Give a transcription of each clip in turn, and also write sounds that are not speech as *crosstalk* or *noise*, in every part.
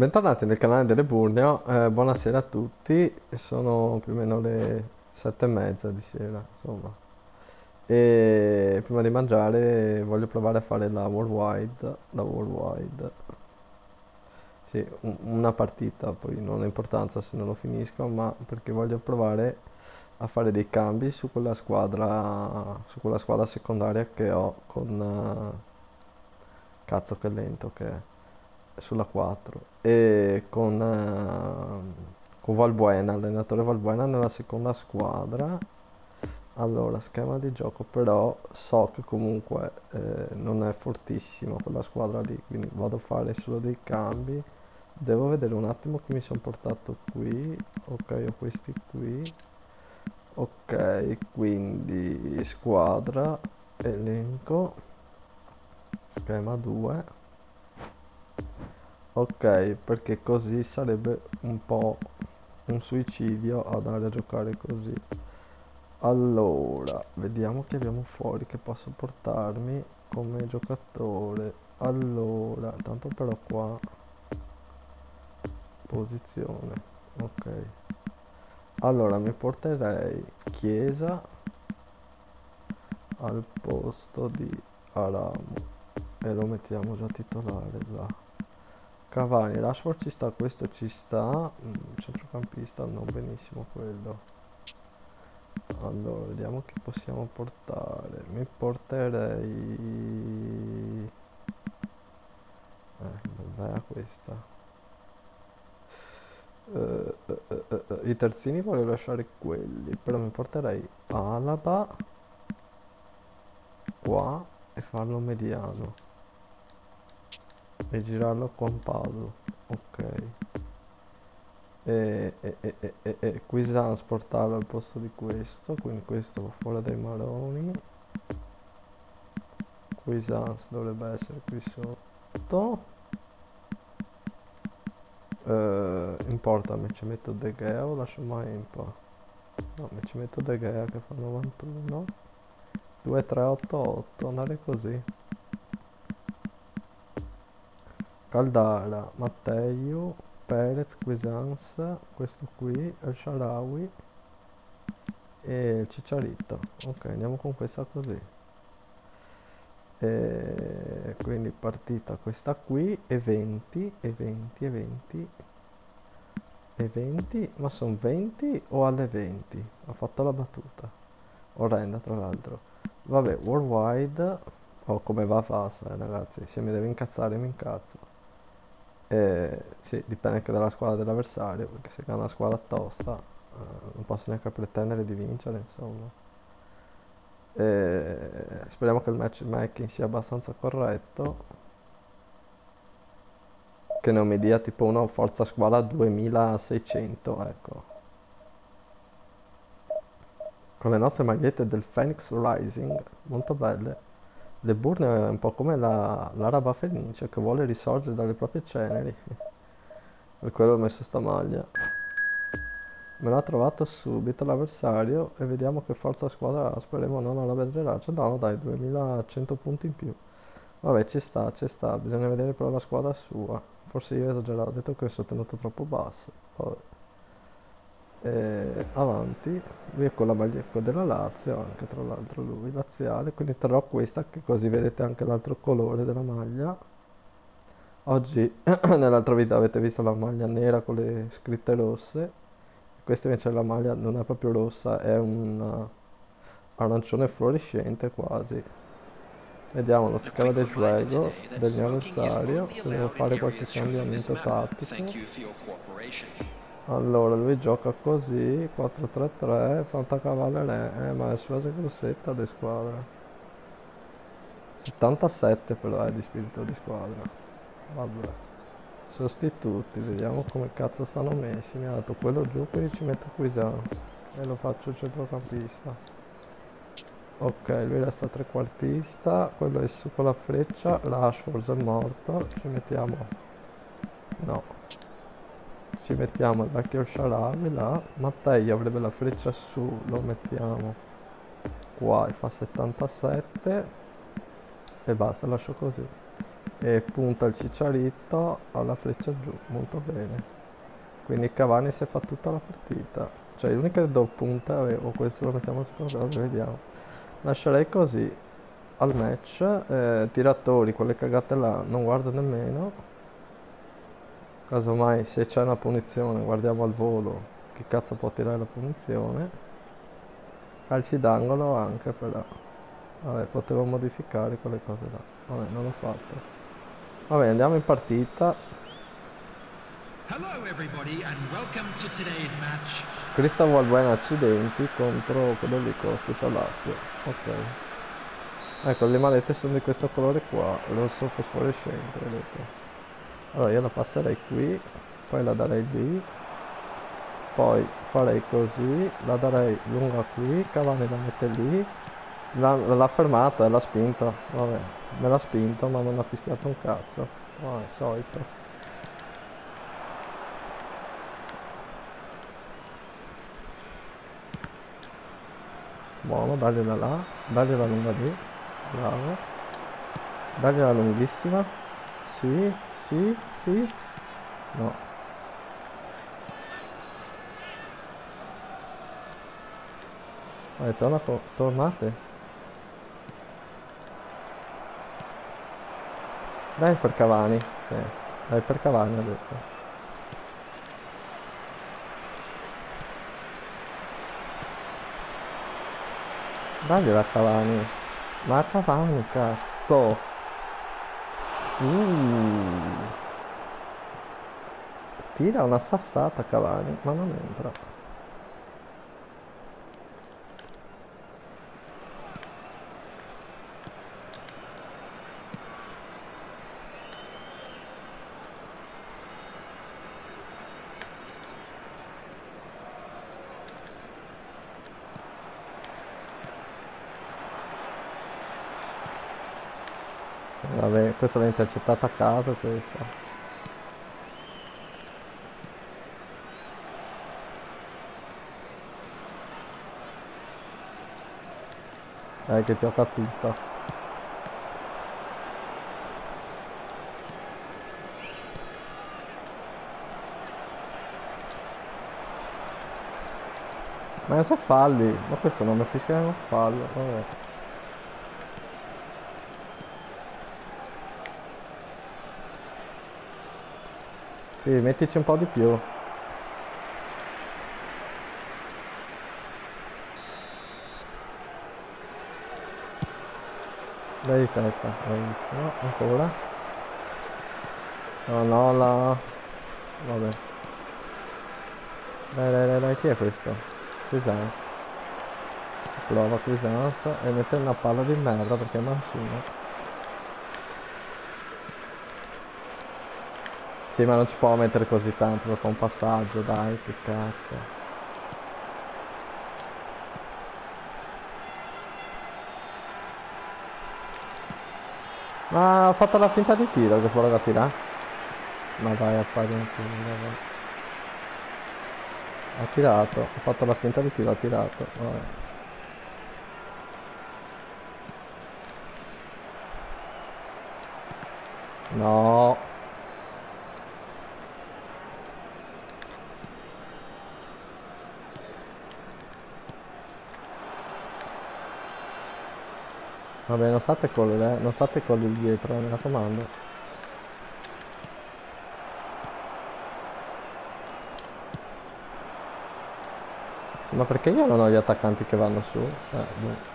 Bentornati nel canale delle Burneo, eh, buonasera a tutti, sono più o meno le sette e mezza di sera, insomma. E prima di mangiare voglio provare a fare la Worldwide, la Worldwide. Sì, un- una partita, poi non ha importanza se non lo finisco, ma perché voglio provare a fare dei cambi su quella squadra, su quella squadra secondaria che ho con... eh, cazzo che lento che è sulla 4 e con, eh, con Valbuena, allenatore Valbuena nella seconda squadra. Allora, schema di gioco, però so che comunque eh, non è fortissima quella squadra lì, quindi vado a fare solo dei cambi. Devo vedere un attimo che mi sono portato qui. Ok, ho questi qui. Ok, quindi squadra, elenco, schema 2. Ok, perché così sarebbe un po' un suicidio andare a giocare così. Allora, vediamo che abbiamo fuori che posso portarmi come giocatore. Allora, tanto però qua posizione. Ok. Allora, mi porterei Chiesa al posto di Aramo e lo mettiamo già titolare là. Cavani, Rashford ci sta, questo ci sta, mm, centrocampista non benissimo quello. Allora, vediamo chi possiamo portare. Mi porterei... Eh, dov'è questa? Eh, eh, eh, I terzini voglio lasciare quelli, però mi porterei Alaba qua e farlo mediano e girarlo con Paolo ok. E, e, e, e, e, e Quisans portarlo al posto di questo quindi questo va fuori dai maroni. Quisans dovrebbe essere qui sotto. Eh, importa me ci metto De Gea o lascio mai in po' no me ci metto De Gea che fa 91 2 3 8 8 andare così Caldara, Matteo, Perez, Quisans, questo qui, El Sharawi e Cicciarito. Ok, andiamo con questa così. E quindi partita questa qui e 20 e 20 e 20 e 20 ma sono 20 o alle 20 ho fatto la battuta orrenda tra l'altro vabbè worldwide oh come va fast eh, ragazzi se mi devo incazzare mi incazzo e sì, dipende anche dalla squadra dell'avversario, perché se è una squadra tosta eh, non posso neanche pretendere di vincere, insomma. E speriamo che il matchmaking sia abbastanza corretto, che non mi dia tipo una forza squadra 2600, ecco. Con le nostre magliette del Phoenix Rising, molto belle. Le Burne è un po' come la, l'araba fenice che vuole risorgere dalle proprie ceneri. *laughs* Per quello ho messo sta maglia. Me l'ha trovato subito l'avversario e vediamo che forza squadra ha. Speriamo non alla Bergeraggio. No, dai, 2100 punti in più. Vabbè, ci sta, ci sta. Bisogna vedere però la squadra sua. Forse io ho esagerato, ho detto che sono tenuto troppo basso. Vabbè eh, avanti lui è con la maglietta della Lazio anche tra l'altro lui laziale quindi terrò questa che così vedete anche l'altro colore della maglia. Oggi *clears throat* nell'altra video avete visto la maglia nera con le scritte rosse. Questa invece la maglia non è proprio rossa è un arancione fluorescente quasi. Vediamo lo schema del gioco del mio avversario se devo fare qualche cambiamento tattico allora, lui gioca così, 4-3-3, fantacavalleria, eh, ma è sulla grossetta di squadra. 77 però è di spirito di squadra. Vabbè. Sostituti, vediamo come cazzo stanno messi. Mi ha dato quello giù, quindi ci metto Quisance. E lo faccio centrocampista. Ok, lui resta trequartista, quello è su con la freccia, Rashford è morto, ci mettiamo... No, ci mettiamo vecchio Sharabi là Mattei avrebbe la freccia su lo mettiamo qua e fa 77 e basta lascio così e punta il cicciarito alla freccia giù, molto bene. Quindi Cavani si è fatto tutta la partita. Cioè l'unica do punta avevo, questo lo mettiamo su cosa, vediamo. Lascerei così al match, eh, tiratori, quelle cagate là non guardo nemmeno. Casomai se c'è una punizione guardiamo al volo chi cazzo può tirare la punizione. Calci d'angolo anche però. Vabbè, potevo modificare quelle cose là. Vabbè, non l'ho fatto. Vabbè, andiamo in partita. Hello everybody and welcome to today's match. Cristobal Bueno accidenti contro quello lì che ospita Lazio. Ok. Ecco, le malette sono di questo colore qua, rosso fosforescente, vedete. Allora io la passerei qui, poi la darei lì, poi farei così, la darei lunga qui, Cavani la mette lì, l'ha fermata e l'ha spinta, vabbè, me l'ha spinto ma non ha fischiato un cazzo, ma è solito. Buono, dagliela là, dagliela lunga lì, bravo, dagliela lunghissima, sì, sì, sì, no. Vai, torna, tornate. Dai per Cavani, sì. Dai per Cavani ho detto. Dai a Cavani. Ma Cavani, cazzo. Uh. Tira una sassata Cavani, ma non entra. Vabbè, questa l'ha intercettata a caso questa. Dai che ti ho capito. Ma cosa falli? Ma questo non mi fischia un fallo, vabbè. Sì, mettici un po' di più. Dai di testa, bravissimo, ancora. No, no, no. Vabbè. Dai, dai, dai, dai, chi è questo? Crisans. Si prova Crisans e mette una palla di merda perché è mancino. Sì, ma non ci può mettere così tanto per fare un passaggio, dai, che cazzo. Ma ha fatto la finta di tiro che sbaglio a tirare. Ma vai a fare un tiro, Ha tirato, ha fatto la finta di tiro, ha tirato. Vabbè. No. Vabbè, non state con le, non state con lì dietro, mi raccomando. Sì, ma perché io non ho gli attaccanti che vanno su? Cioè, boh.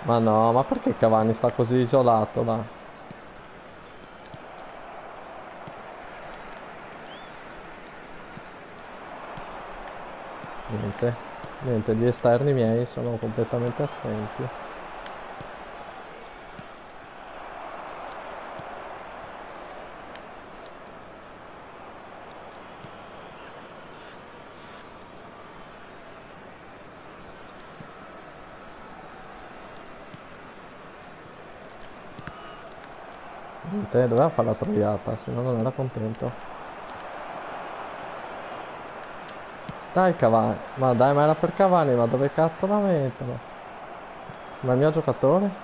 Ma no, ma perché Cavani sta così isolato là? Niente niente gli esterni miei sono completamente assenti Niente, doveva fare la troiata, se no non era contento. Dai Cavani, ma dai ma era per Cavani, ma dove cazzo la mettono? Ma il mio giocatore?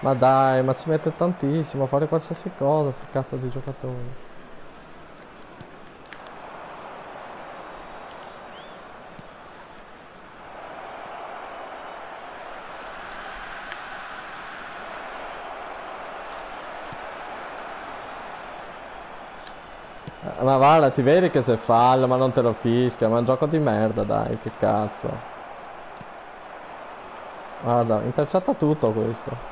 Ma dai, ma ci mette tantissimo a fare qualsiasi cosa, sto cazzo di giocatori. Ma guarda, ti vedi che se fallo, ma non te lo fischia, ma è un gioco di merda, dai, che cazzo. Guarda, intercetta tutto questo.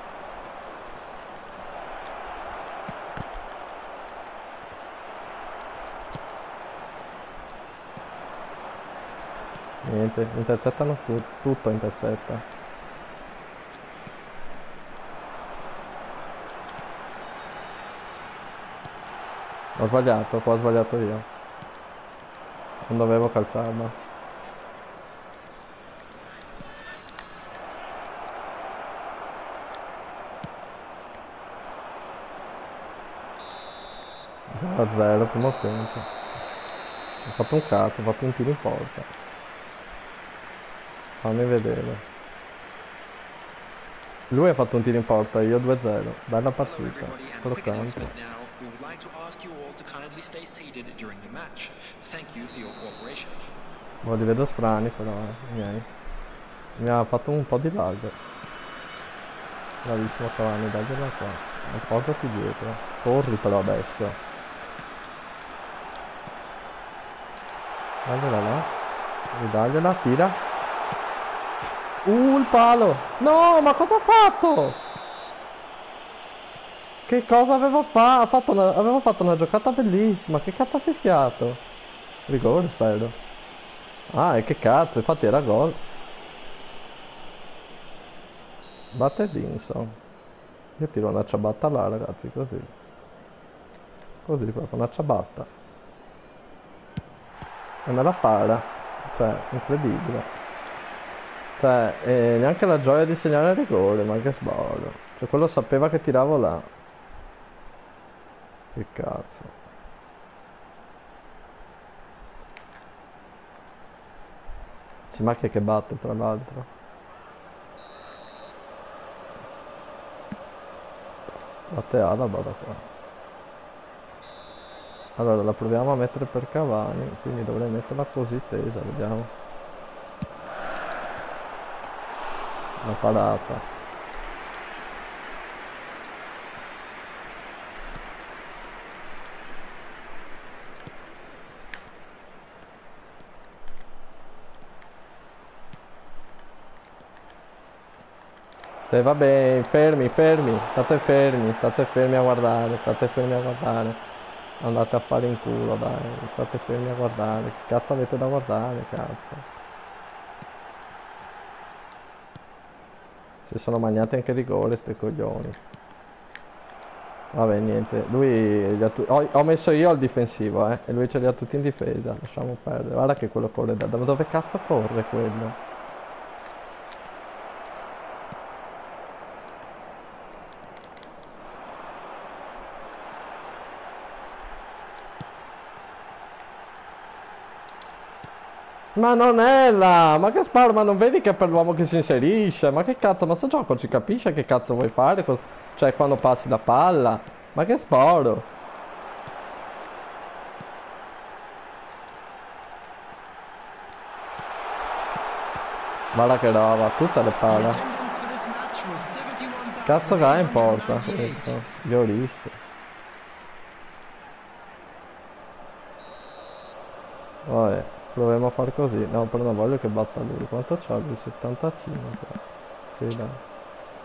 Niente, intercettano tu- tutto, intercetta. Ho sbagliato, qua ho sbagliato io. Non dovevo calciarla. A 0, primo tempo. Ho fatto un cazzo, ho fatto un tiro in porta. Fammi vedere. Lui ha fatto un tiro in porta, io 2-0. Bella partita. Croccante. We would like to ask you all to kindly stay seated during the match. Thank you for your cooperation. Boh, li vedo strani però, eh. Mi ha fatto un po' di lag. Bravissimo Cavani, dagliela qua. Appoggiati dietro. Corri però adesso. Dagliela là. Ridagliela, tira. Uh, il palo! No, ma cosa ha fatto? Che cosa avevo fa- fatto? una- avevo fatto una giocata bellissima. Che cazzo ha fischiato? Rigore, spero. Ah, e che cazzo, infatti era gol. Batte Dinson. Io tiro una ciabatta là, ragazzi, così. Così proprio, una ciabatta. E me la para. Cioè, incredibile. Cioè, eh, neanche la gioia di segnare il rigore, ma che sbaglio. Cioè, quello sapeva che tiravo là. Che cazzo. Ci macchia che batte, tra l'altro. Batte Alaba da qua. Allora la proviamo a mettere per Cavani, quindi dovrei metterla così tesa, vediamo. Una parata. Se vabbè, fermi, fermi, state fermi, state fermi a guardare, state fermi a guardare. Andate a fare in culo, dai, state fermi a guardare. Che cazzo avete da guardare, cazzo? Si sono mangiati anche rigore, sti coglioni. Vabbè, niente, lui ho, ho messo io al difensivo, eh, e lui ce li ha tutti in difesa, lasciamo perdere. Guarda che quello corre da dove cazzo corre quello? Ma non è là, ma che sparo, ma non vedi che è per l'uomo che si inserisce? Ma che cazzo, ma sto gioco ci capisce che cazzo vuoi fare? Cioè quando passi la palla? Ma che sparo? Guarda che roba, tutte le palle. Attendance for this match was 71,000. Cazzo che ha in porta questo? Lloris. Vabbè, proviamo a fare così. No, però non voglio che batta lui. Quanto c'ha lui? 75. Sì, dai.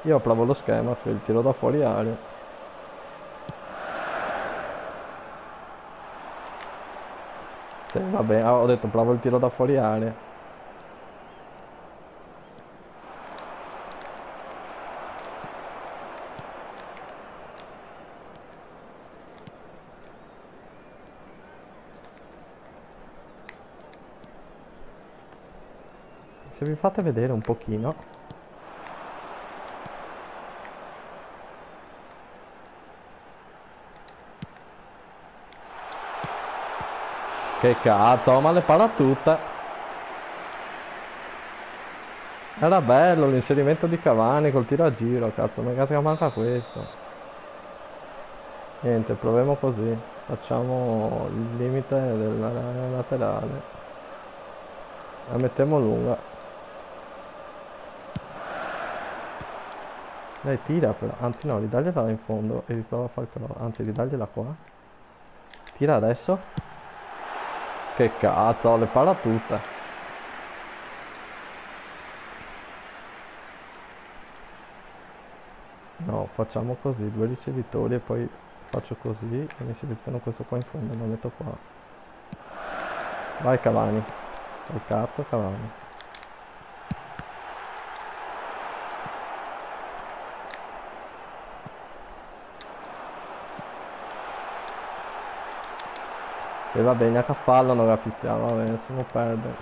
Io provo lo schema, il tiro da fuori area. Sì, vabbè, ah, ho detto provo il tiro da fuori area. Fate vedere un pochino. Che cazzo, ma le para tutte. Era bello l'inserimento di Cavani col tiro a giro, cazzo, ma che manca questo. Niente, proviamo così. Facciamo il limite dell'area laterale. La mettiamo lunga. Dai, tira però. Anzi no, ridagliela in fondo e riprova a far cross. Anzi, ridagliela qua. Tira adesso. Che cazzo, le para tutte. No, facciamo così, due ricevitori e poi faccio così e mi seleziono questo qua in fondo e lo metto qua. Vai Cavani. Col cazzo Cavani. E va bene, a fallo non la fischiamo, va bene, se non perde.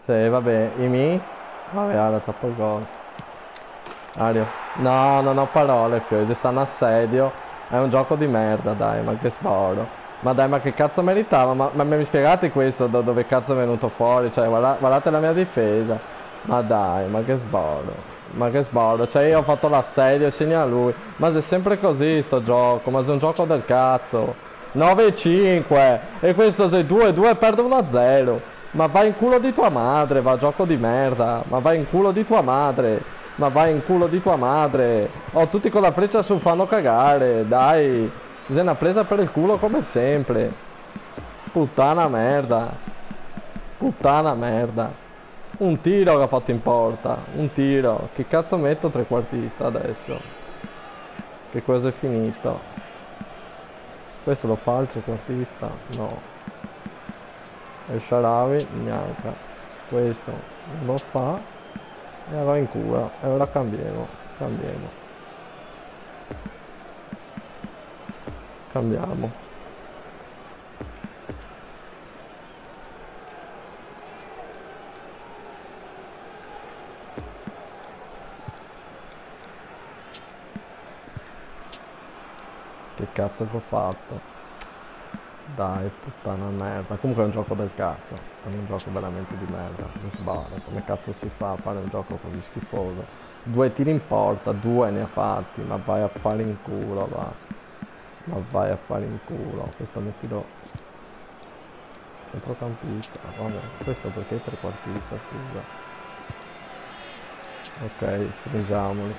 Sì, vabbè, i mi? Vabbè, allora troppo gol. Ario. No, non ho parole più, stanno assedio. È un gioco di merda, dai, ma che sboro. Ma dai, ma che cazzo meritava? Ma, ma mi spiegate questo da dove cazzo è venuto fuori? Cioè, guarda, guardate la mia difesa. Ma dai, ma che sboro. Ma che sboro. Cioè, io ho fatto l'assedio, segna lui. Ma è sempre così sto gioco, ma è un gioco del cazzo. 9-5 e questo sei 2-2 perdo 1-0 ma vai in culo di tua madre va gioco di merda. Ma vai in culo di tua madre. Ma vai in culo di tua madre. Oh tutti con la freccia su fanno cagare. Dai se n'ha presa per il culo come sempre. Puttana merda. Puttana merda un tiro che ha fatto in porta un tiro che cazzo metto trequartista adesso che cosa è finito questo lo fa il trequartista? No. E Sharawi neanche. Questo lo fa. E va in cura. E ora cambiamo. Cambiamo. Cambiamo. Cazzo che ho fatto? Dai, puttana merda. Comunque è un gioco del cazzo. È un gioco veramente di merda. Non sbaglio. Come cazzo si fa a fare un gioco così schifoso? Due tiri in porta, due ne ha fatti. Ma vai a fare in culo, va. Ma vai a fare in culo. Questo mettilo. Centrocampista. Vabbè, questo perché è trequartista, scusa. Ok, stringiamoli.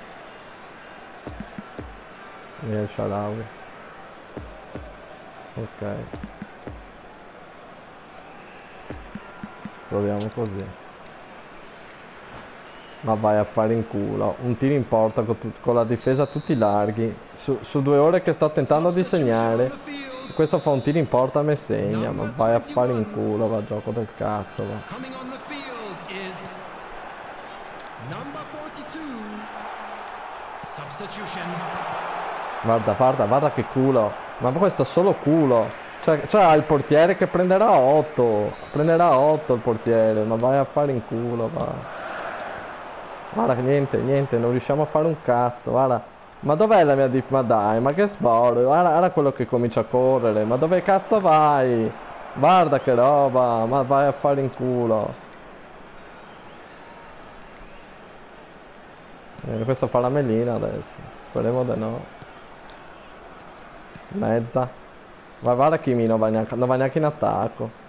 E il Shalawi. Ok. Proviamo così. Ma vai a fare in culo. Un tiro in porta con, con la difesa tutti larghi. Su, su, due ore che sto tentando di segnare. Questo fa un tiro in porta e me segna. Ma vai a fare in culo, va gioco del cazzo. Va. Guarda, guarda, guarda che culo. Ma questo è solo culo. Cioè, cioè il portiere che prenderà 8. Prenderà 8 il portiere, ma vai a fare in culo, va. Guarda niente, niente, non riusciamo a fare un cazzo, guarda. Ma dov'è la mia dif... Ma dai, ma che sboro, guarda, guarda quello che comincia a correre, ma dove cazzo vai? Guarda che roba, ma vai a fare in culo. Eh, questo fa la melina adesso. Speriamo di no. Mezza. Ma guarda Kimi non va neanche, non va neanche in attacco.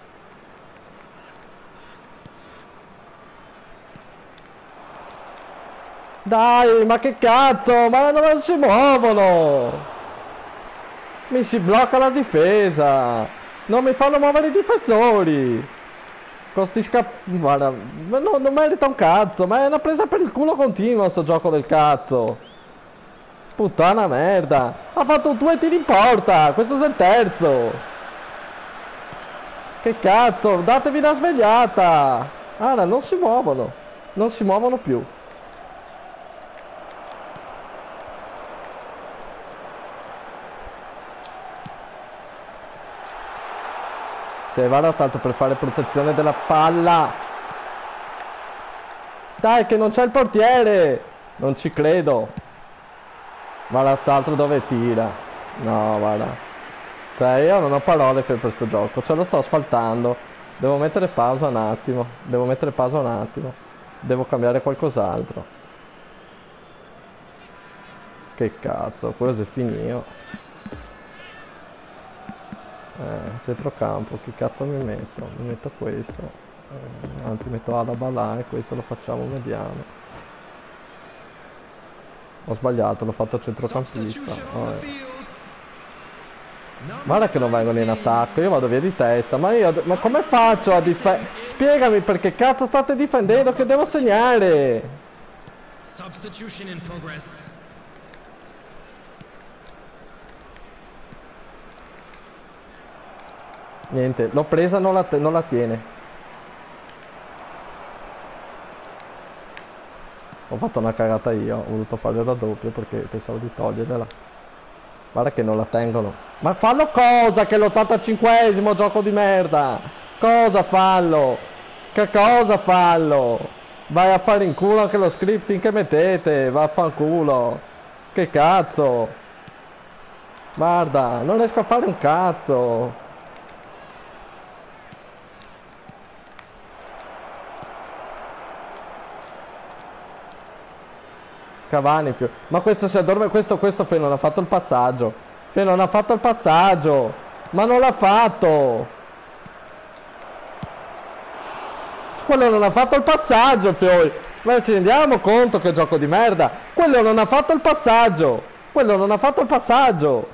Dai, ma che cazzo? Ma non si muovono! Mi si blocca la difesa! Non mi fanno muovere i difensori! Con sti scapp... Guarda, no, non merita un cazzo, ma è una presa per il culo continua sto gioco del cazzo! Puttana merda. Ha fatto due tiri in porta. Questo è il terzo. Che cazzo. Datevi una svegliata. Guarda, non si muovono. Non si muovono più. Se vada tanto per fare protezione della palla. Dai che non c'è il portiere. Non ci credo. Guarda st'altro dove tira. No, guarda. Cioè, io non ho parole per questo gioco. Ce lo sto asfaltando. Devo mettere pausa un attimo. Devo mettere pausa un attimo. Devo cambiare qualcos'altro. Che cazzo, quello è finito. Eh, centrocampo, che cazzo mi metto? Mi metto questo. Eh, anzi metto Alaba e questo lo facciamo mediano. Ho sbagliato, l'ho fatto centrocampista. Vabbè. Guarda che non vengono in attacco, io vado via di testa, ma io, ma come faccio a difendere? Spiegami perché cazzo state difendendo che devo segnare? Substitution in progress. Niente, l'ho presa, non la, non la tiene. Ho fatto una cagata io, ho voluto fare da doppio perché pensavo di toglierla. Guarda che non la tengono. Ma fallo cosa che l'85esimo gioco di merda? Cosa fallo? Che cosa fallo? Vai a fare in culo anche lo scripting che mettete, vaffanculo. Che cazzo? Guarda, non riesco a fare un cazzo. Cavani più. Ma questo si addorme. Questo, questo Fe non ha fatto il passaggio. Fe non ha fatto il passaggio. Ma non l'ha fatto. Quello non ha fatto il passaggio, Fioi. Ma ci rendiamo conto che gioco di merda. Quello non ha fatto il passaggio. Quello non ha fatto il passaggio.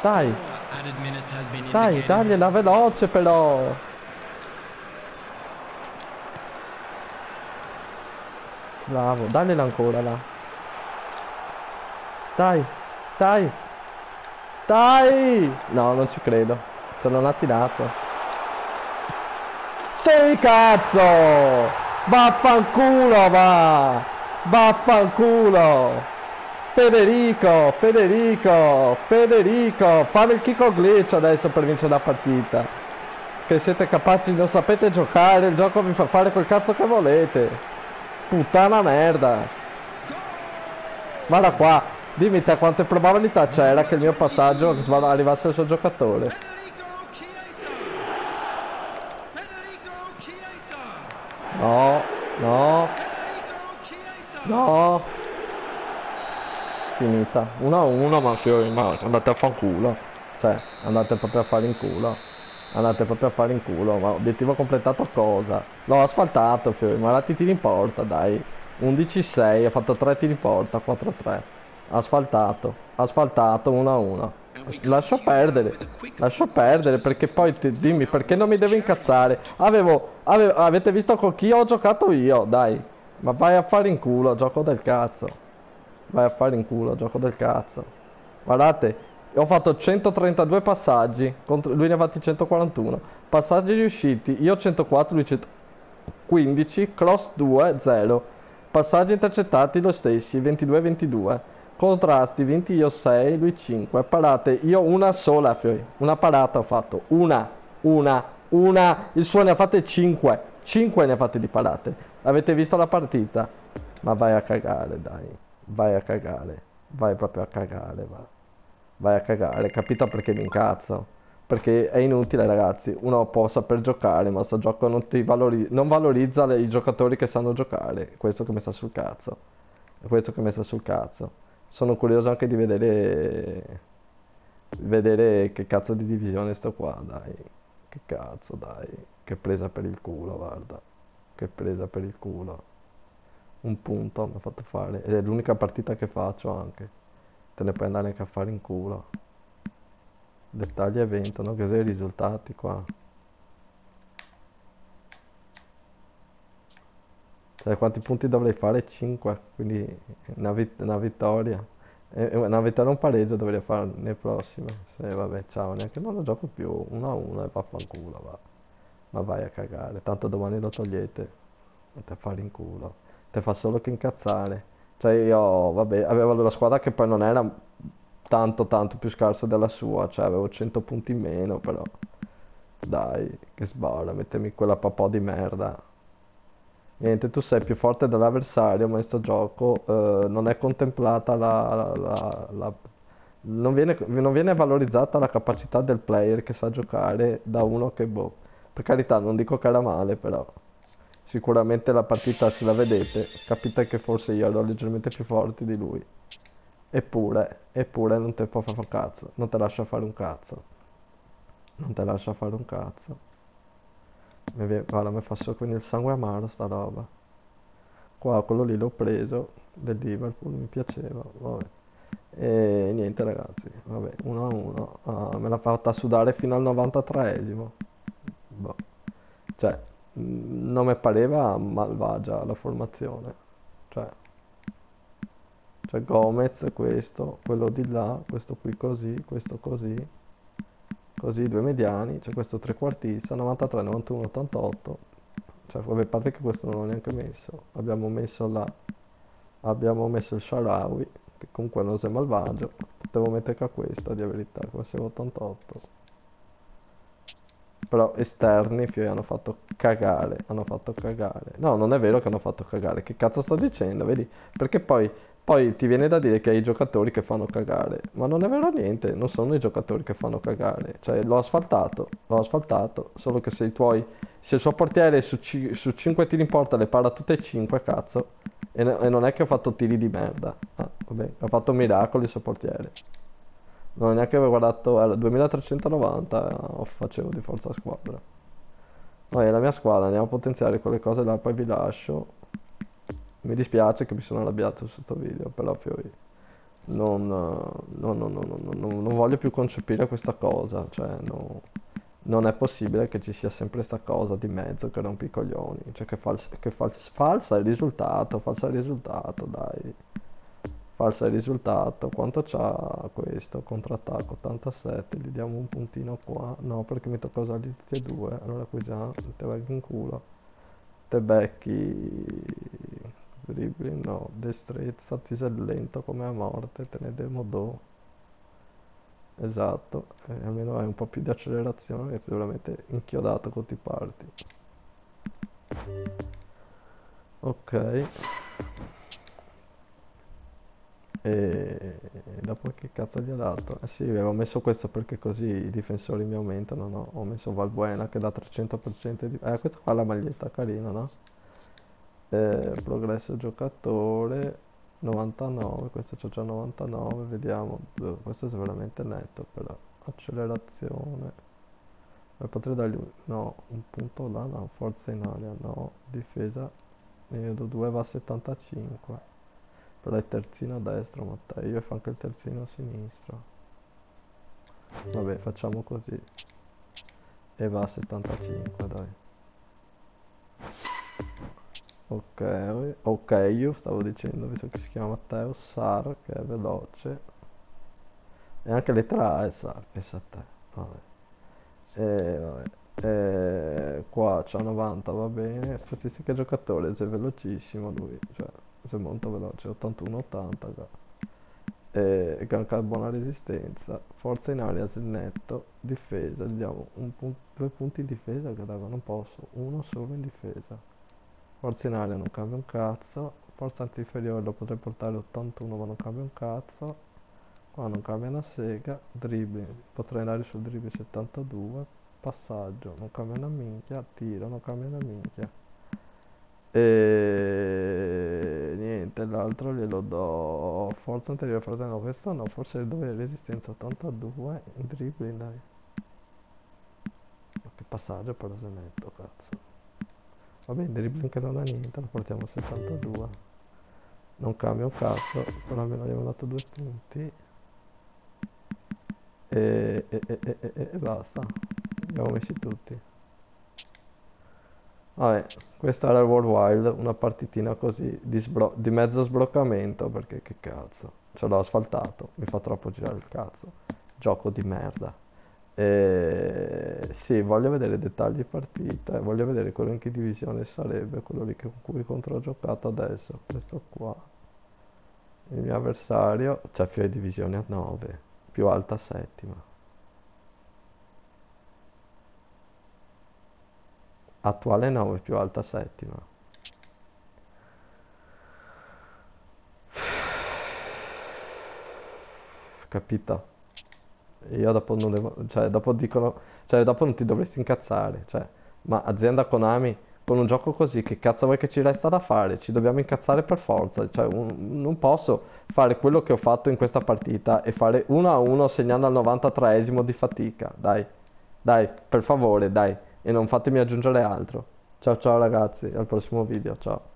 Dai. Dai, dagliela veloce però. Bravo, dagliela ancora là. Dai, dai. Dai! No, non ci credo. Te non ha tirato. Sei cazzo! Vaffanculo va! Vaffanculo! Federico, Federico, Federico, fare il kick glitch adesso per vincere la partita. Che siete capaci, non sapete giocare, il gioco vi fa fare quel cazzo che volete. Puttana merda. Guarda qua, dimmi te quante probabilità c'era che il mio passaggio arrivasse al suo giocatore. No, no, no finita. 1 a 1 ma fiori ma andate a fanculo. Cioè andate proprio a fare in culo. Andate proprio a fare in culo. Ma obiettivo completato cosa? L'ho asfaltato fiori ma la tiri in porta dai. 11-6 ho fatto 3 tiri in porta 4-3 asfaltato asfaltato 1 a 1 lascio perdere lascio perdere perché poi ti, dimmi perché non mi devo incazzare? Avevo, avevo avete visto con chi ho giocato io? Dai. Ma vai a fare in culo gioco del cazzo Vai a fare in culo, gioco del cazzo. Guardate, ho fatto 132 passaggi, lui ne ha fatti 141. Passaggi riusciti, io 104, lui 115, cross 2, 0. Passaggi intercettati lo stessi, 22-22. Contrasti, vinti io 6, lui 5. Parate, io una sola, fioi. Una parata ho fatto. Una, una, una. Il suo ne ha fatte 5. 5 ne ha fatte di parate. Avete visto la partita? Ma vai a cagare, dai vai a cagare, vai proprio a cagare, va. Vai a cagare, capito perché mi incazzo? Perché è inutile ragazzi, uno può saper giocare, ma sto gioco non, valori non valorizza i giocatori che sanno giocare, questo che mi sta sul cazzo, questo che mi sta sul cazzo. Sono curioso anche di vedere, vedere che cazzo di divisione sto qua, dai, che cazzo, dai, che presa per il culo, guarda, che presa per il culo un punto mi ha fatto fare. Ed è l'unica partita che faccio anche. Te ne puoi andare anche a fare in culo. Dettagli evento no? che sono i risultati qua. Cioè quanti punti dovrei fare? 5 quindi una, vit una vittoria. E una vittoria e un pareggio dovrei fare nel prossimo se vabbè ciao neanche non lo gioco più. 1 a 1 e vaffanculo va. Ma vai a cagare. Tanto domani lo togliete. Andate a fare in culo te fa solo che incazzare. Cioè io, vabbè, avevo la squadra che poi non era tanto tanto più scarsa della sua, cioè avevo 100 punti in meno, però dai, che sballa, mettermi quella papò di merda Niente, tu sei più forte dell'avversario, ma in sto gioco eh, non è contemplata la, la- la- non viene, non viene valorizzata la capacità del player che sa giocare da uno che boh. Per carità, non dico che era male, però sicuramente la partita se la vedete, capite che forse io ero leggermente più forte di lui. Eppure, eppure non te può fare un cazzo, non te lascia fare un cazzo, non te lascia fare un cazzo. Mi guarda, mi fa solo venire il sangue amaro sta roba. Qua quello lì l'ho preso del Liverpool, mi piaceva, vabbè. E niente ragazzi, vabbè, 1-1. Ah, me l'ha fatta sudare fino al 93esimo. Boh. Cioè, non mi pareva malvagia la formazione. Cioè, cioè Gomez questo, quello di là, questo qui così, questo così, così due mediani, c'è questo trequartista, 93, 91, 88. Cioè, vabbè, a parte che questo non l'ho neanche messo. Abbiamo messo là, abbiamo messo il Sharawi, che comunque non è malvagio. Potevo mettere che a questo, di verità, come se 88. Però esterni più hanno fatto cagare, hanno fatto cagare. No, non è vero che hanno fatto cagare, che cazzo sto dicendo, vedi? Perché poi, poi ti viene da dire che hai i giocatori che fanno cagare, ma non è vero niente, non sono i giocatori che fanno cagare. Cioè, l'ho asfaltato, l'ho asfaltato, solo che se i tuoi, se il suo portiere su, su 5 tiri in porta le para tutte e 5, cazzo, e, e non è che ha fatto tiri di merda. Ah, vabbè, ha fatto miracoli il suo portiere. Non ho neanche guardato, era 2390 eh, facevo di forza squadra. Vabbè, la mia squadra, andiamo a potenziare quelle cose là, poi vi lascio. Mi dispiace che mi sono arrabbiato su questo video, però poi non, eh, non- non- non- voglio più concepire questa cosa, cioè no- non è possibile che ci sia sempre questa cosa di mezzo che rompi i coglioni, cioè che, fals- che fals- falsa il risultato, falsa il risultato, dai. Falsa il risultato, quanto c'ha questo? Contrattacco 87, gli diamo un puntino qua. No, perché mi tocca usarli tutti e due. Allora qui già te vai in culo. Te becchi dribbling, no, destrezza, ti sei lento come a morte, te ne devo do. Esatto, e almeno hai un po' più di accelerazione che sei veramente inchiodato con ti parti. Ok. E dopo che cazzo gli ha dato? Eh sì, avevo messo questo perché così i difensori mi aumentano, no? Ho messo Valbuena che dà 300% di... Eh, questa qua è la maglietta carina, no? Eh, progresso giocatore 99, questo c'è già 99, vediamo. Eh, Questo è veramente netto però. Accelerazione. Eh, potrei dargli un... No, un punto là, no. Forza in aria, no. Difesa. Io do 2 va a 75. Però è terzino a destra, Matteo. Io fa anche il terzino a sinistra. Vabbè, facciamo così. E va a 75, dai. Ok, ok, io stavo dicendo, visto che si chiama Matteo, Sar, che è veloce. E anche lettera A è Sar, pensa a te. Vabbè. E, vabbè. E, qua c'ha 90, va bene. Statistiche giocatore, è velocissimo lui. Cioè, sei molto veloce, 81-80. E anche buona resistenza. Forza in aria, netto. Difesa, diamo un pun- due punti in difesa, che raga, non posso. Uno solo in difesa. Forza in aria non cambia un cazzo. Forza antinferiore lo potrei portare 81 ma non cambia un cazzo. Qua non cambia una sega. Dribbling, potrei andare sul dribbling 72. Passaggio, non cambia una minchia. Tiro, non cambia una minchia. E niente, l'altro glielo do. Forza anteriore, no, questo no, forse dove resistenza 82. Dribbling, dai. Ma che passaggio però se netto, cazzo. Vabbè, il dribbling che non ha niente, lo portiamo a 72. Non cambia un cazzo, però almeno abbiamo dato due punti. E, e, e, e- e basta. Li abbiamo messi tutti. Vabbè, questa era World Wild, una partitina così di, di mezzo sbloccamento, perché che cazzo. Ce l'ho asfaltato, mi fa troppo girare il cazzo. Gioco di merda. E sì, voglio vedere dettagli partita, e voglio vedere quello in che divisione sarebbe, quello lì con cui contro ho giocato adesso, questo qua. Il mio avversario, cioè più divisione a 9, più alta settima. attuale 9 più alta settima. capito Io dopo non devo, cioè dopo dicono, cioè dopo non ti dovresti incazzare, cioè, ma azienda Konami con un gioco così che cazzo vuoi che ci resta da fare? Ci dobbiamo incazzare per forza, cioè un, non posso fare quello che ho fatto in questa partita e fare 1 a 1 segnando al 93esimo di fatica, dai. Dai, per favore, dai e non fatemi aggiungere altro. Ciao ciao ragazzi, al prossimo video, ciao.